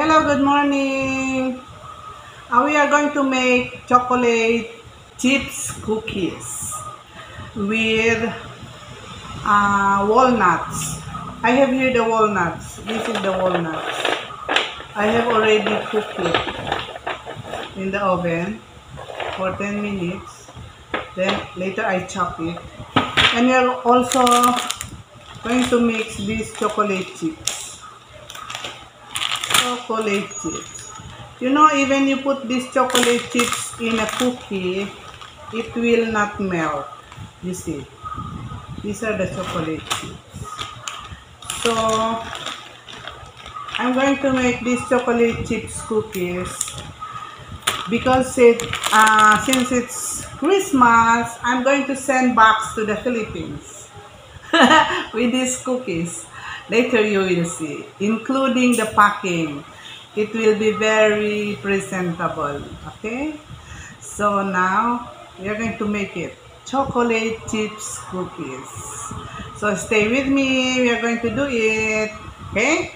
Hello, good morning. Uh, we are going to make chocolate chips cookies with uh, walnuts. I have here the walnuts. This is the walnuts. I have already cooked it in the oven for 10 minutes. Then later I chop it. And we are also going to mix these chocolate chips. Chocolate chips. You know, even you put these chocolate chips in a cookie, it will not melt. You see, these are the chocolate chips. So, I'm going to make these chocolate chips cookies because it, uh, since it's Christmas, I'm going to send box to the Philippines with these cookies. Later you will see, including the packing. It will be very presentable, okay? So now, we are going to make it. Chocolate chips cookies. So stay with me, we are going to do it, okay?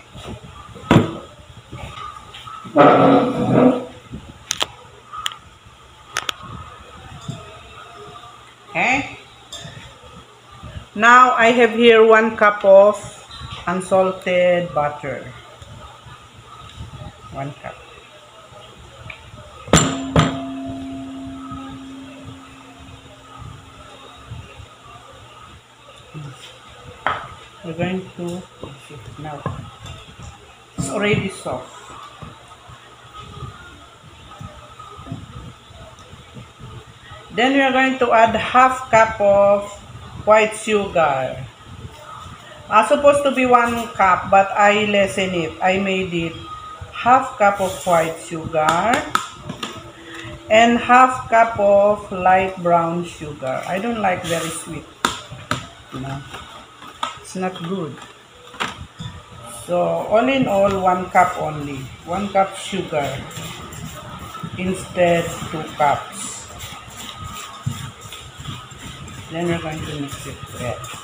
Okay? Now I have here one cup of unsalted butter. One cup. We're going to now. It's already soft. Then we are going to add half cup of white sugar. Uh, supposed to be one cup, but I lessen it. I made it half cup of white sugar and half cup of light brown sugar. I don't like very sweet. Know, it's not good. So all in all, one cup only. One cup sugar instead two cups. Then we're going to mix it well.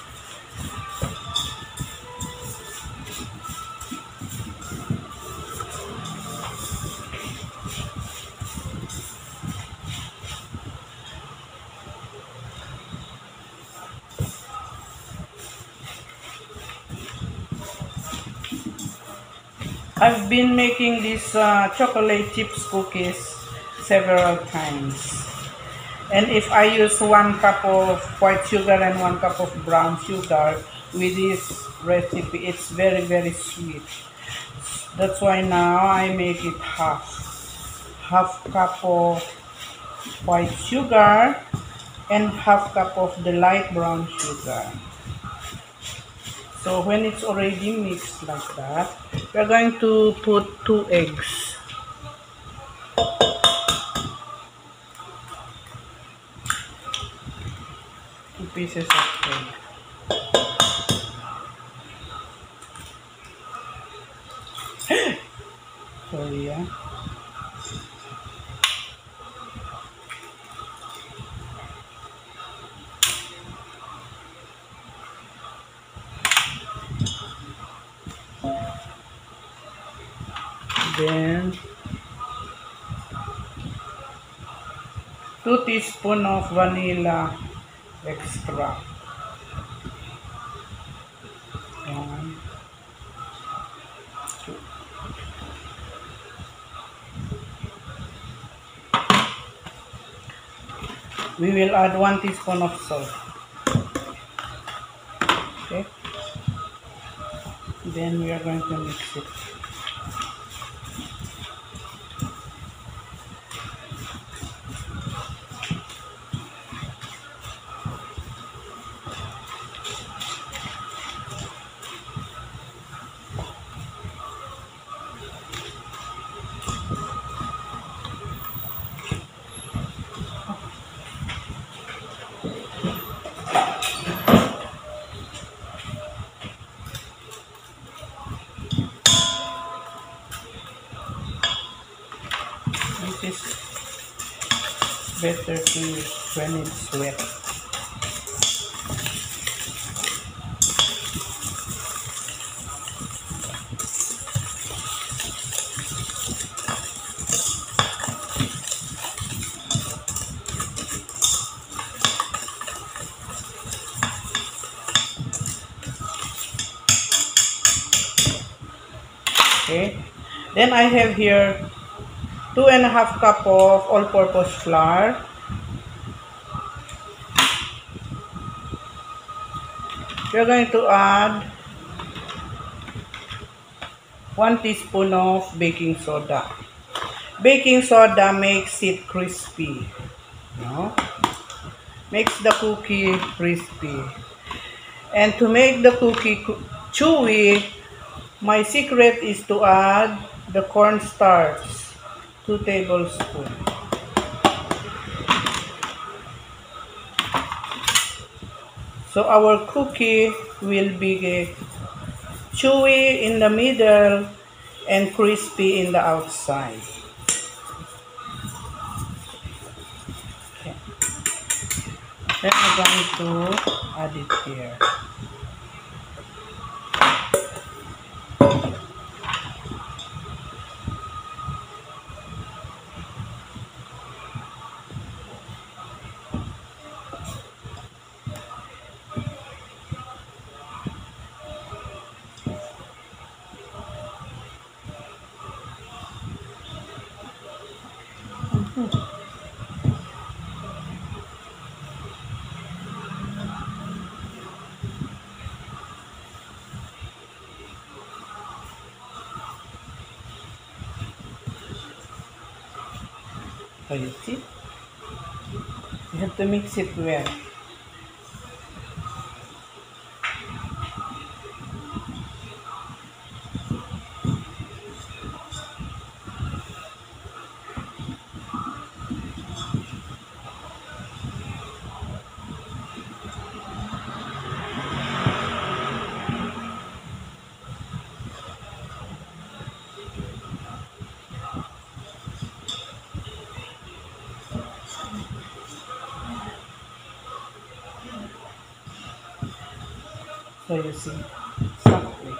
Been making these uh, chocolate chips cookies several times. And if I use one cup of white sugar and one cup of brown sugar with this recipe, it's very, very sweet. That's why now I make it half. Half cup of white sugar and half cup of the light brown sugar. So when it's already mixed like that, we're going to put two eggs. Two pieces of egg. Sorry, yeah. Teaspoon of vanilla. One, two. We will add 1 teaspoon of salt. Okay. Then we are going to mix it. It's is better to when it's wet. Okay. Then I have here two and a half cup of all-purpose flour. You're going to add 1 teaspoon of baking soda. Baking soda makes it crispy. No? Makes the cookie crispy. And to make the cookie chewy, my secret is to add the cornstarch, 2 tablespoons. So our cookie will be eh, chewy in the middle and crispy in the outside. Then I'm going to add it here. So you see, you softly.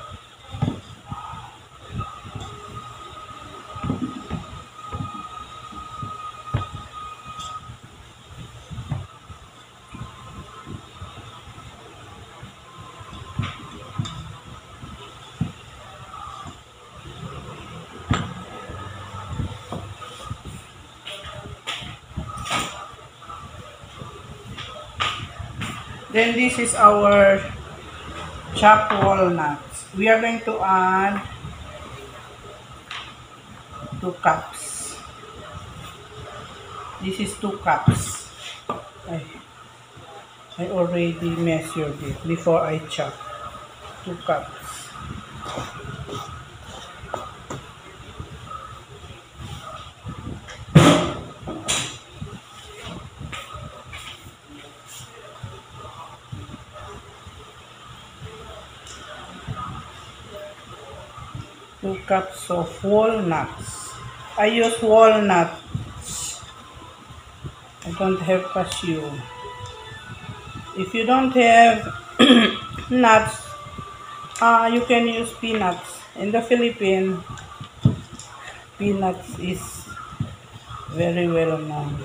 Then this is our chopped walnuts. We are going to add 2 cups. This is 2 cups. I, I already measured it before I chop. 2 cups. Of walnuts. I use walnuts. I don't have cashew. If you don't have nuts, uh, you can use peanuts. In the Philippines, peanuts is very well known.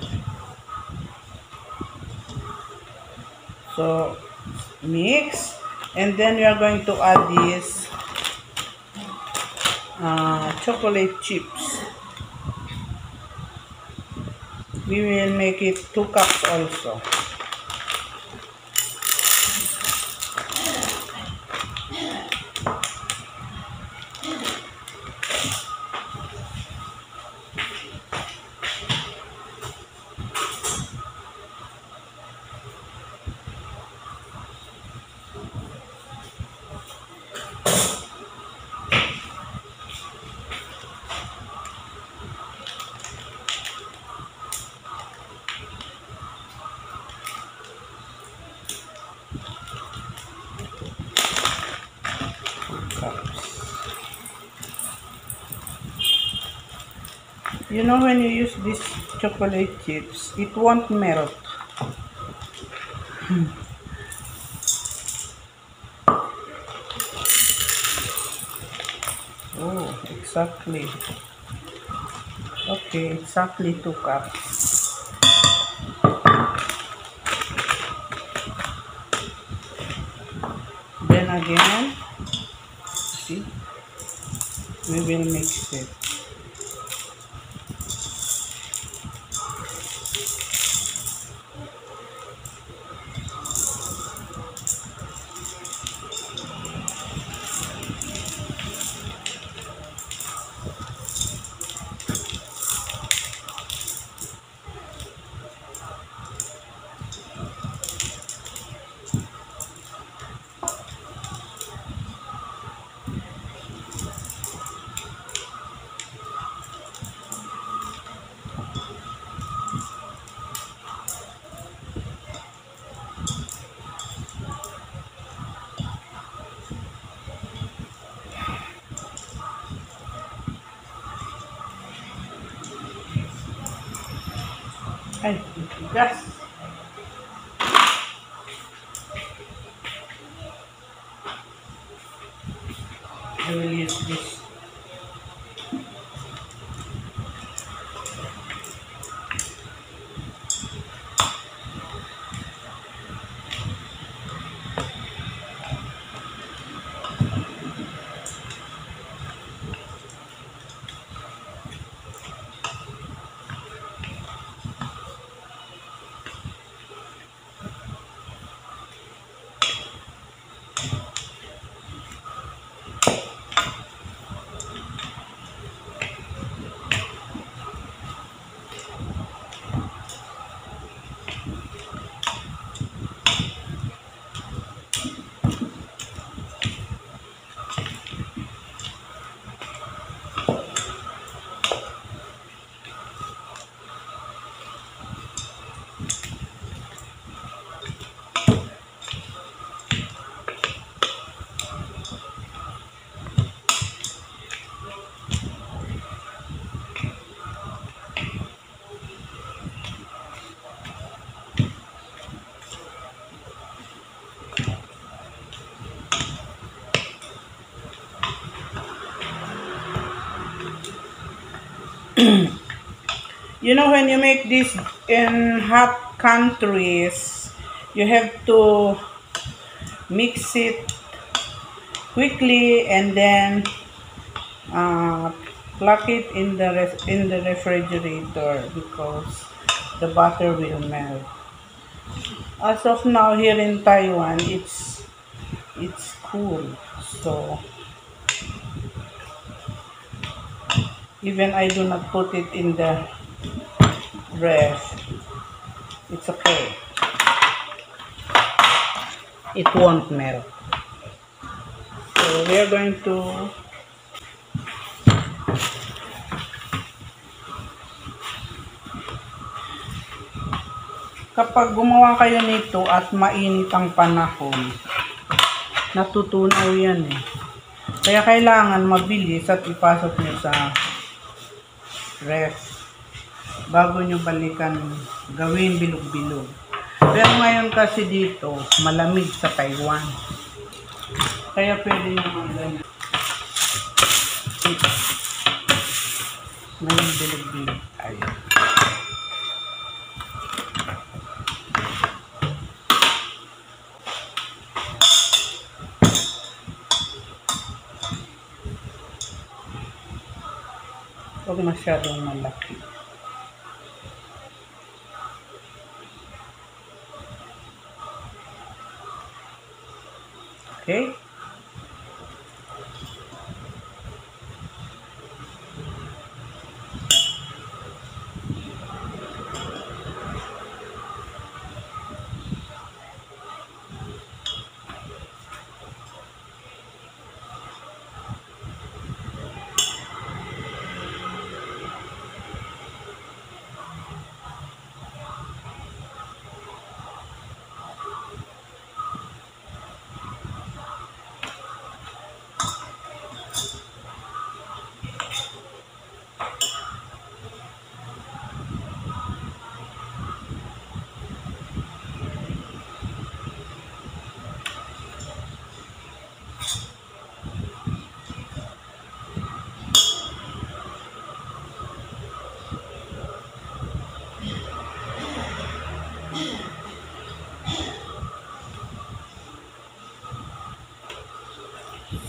So, mix. And then we are going to add this uh, chocolate chips. We will make it 2 cups also. You know when you use these chocolate chips, it won't melt. Hmm. oh, exactly. Okay, exactly two cups. Then again, see we will mix it. Ay, you know when you make this in hot countries you have to mix it quickly and then uh, plug it in the in the refrigerator because the butter will melt. As of now here in Taiwan it's it's cool so. Even I do not put it in the ref it's okay. It won't melt. So we are going to kapag gumawa kayo nito at mainit ang panahon natutunaw yan eh. Kaya kailangan mabilis at ipasok nyo sa ref bago nyo balikan gawin bilog-bilog. Pero ngayon kasi dito, malamig sa Taiwan. Kaya pwede nyo ganyan. Ngayon bilog-bilog tayo. Huwag masyadong malaki.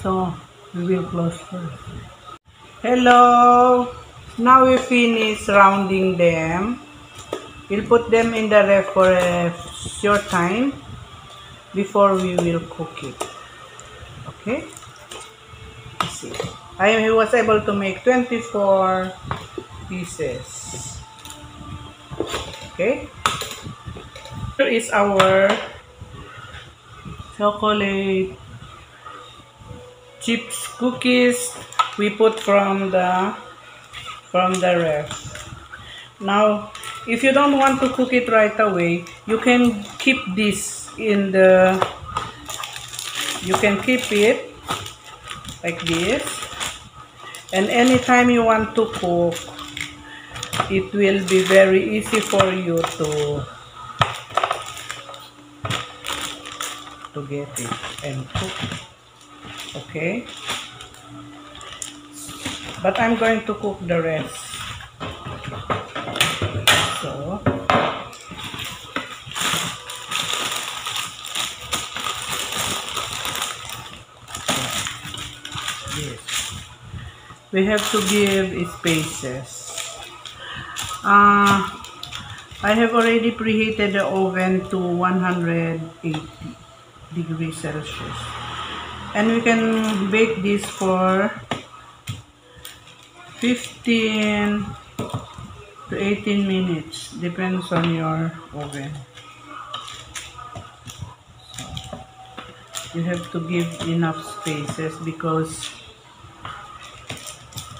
So, we will close first. Hello! Now we finish rounding them. We'll put them in the ref for a short time before we will cook it. Okay? Let's see. I was able to make 24 pieces. Okay? Here is our chocolate chips cookies we put from the from the ref. Now, if you don't want to cook it right away, you can keep this in the you can keep it like this and anytime you want to cook it will be very easy for you to to get it and cook okay? But I'm going to cook the rest. So yes. We have to give spaces. Uh, I have already preheated the oven to 180 degrees Celsius and we can bake this for 15 to 18 minutes. Depends on your oven. So you have to give enough spaces because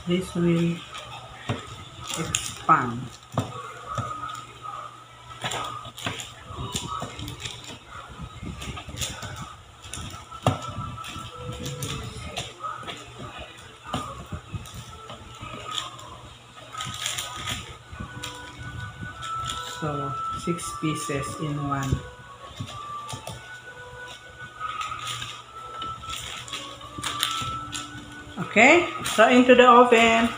this will expand pieces in one. Okay so into the oven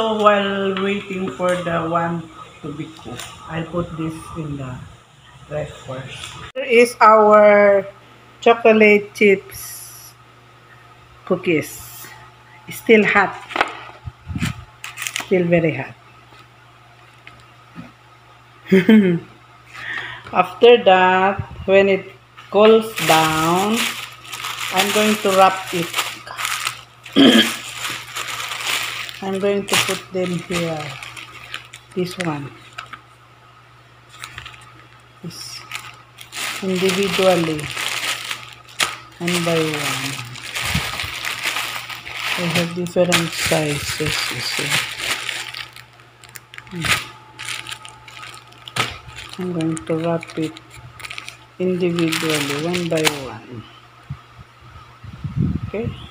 So while waiting for the one to be cooked, I'll put this in the ref first. Here is our chocolate chips cookies. Still hot. Still very hot. After that, when it cools down, I'm going to wrap it. I'm going to put them here. This one. This individually. One by one. They have different sizes, you see. Hmm. I'm going to wrap it individually, one by one. Okay.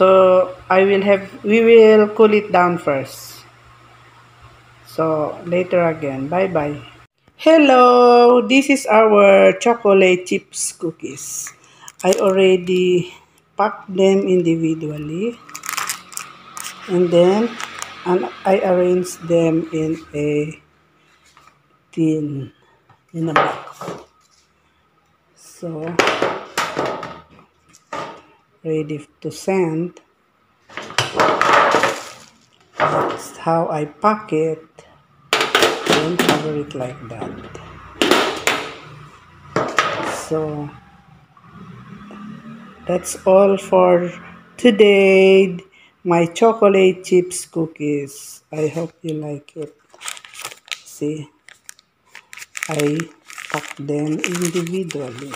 So I will have, we will cool it down first. So later again. Bye bye. Hello, this is our chocolate chips cookies. I already packed them individually. And then and I arranged them in a tin, in a box. So ready to send. That's how I pack it and cover it like that. So that's all for today. My chocolate chips cookies. I hope you like it. See, I pack them individually.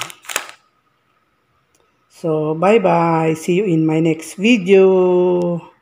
So, bye-bye. See you in my next video.